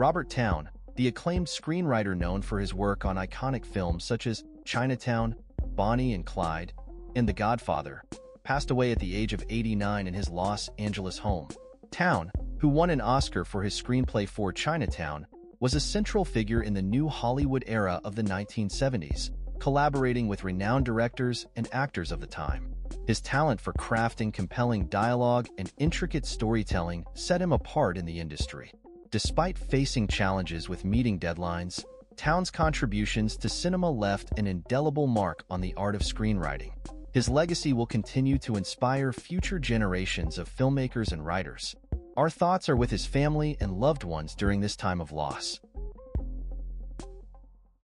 Robert Towne, the acclaimed screenwriter known for his work on iconic films such as Chinatown, Bonnie and Clyde, and The Godfather, passed away at the age of 89 in his Los Angeles home. Towne, who won an Oscar for his screenplay for Chinatown, was a central figure in the new Hollywood era of the 1970s, collaborating with renowned directors and actors of the time. His talent for crafting compelling dialogue and intricate storytelling set him apart in the industry. Despite facing challenges with meeting deadlines, Towne's contributions to cinema left an indelible mark on the art of screenwriting. His legacy will continue to inspire future generations of filmmakers and writers. Our thoughts are with his family and loved ones during this time of loss.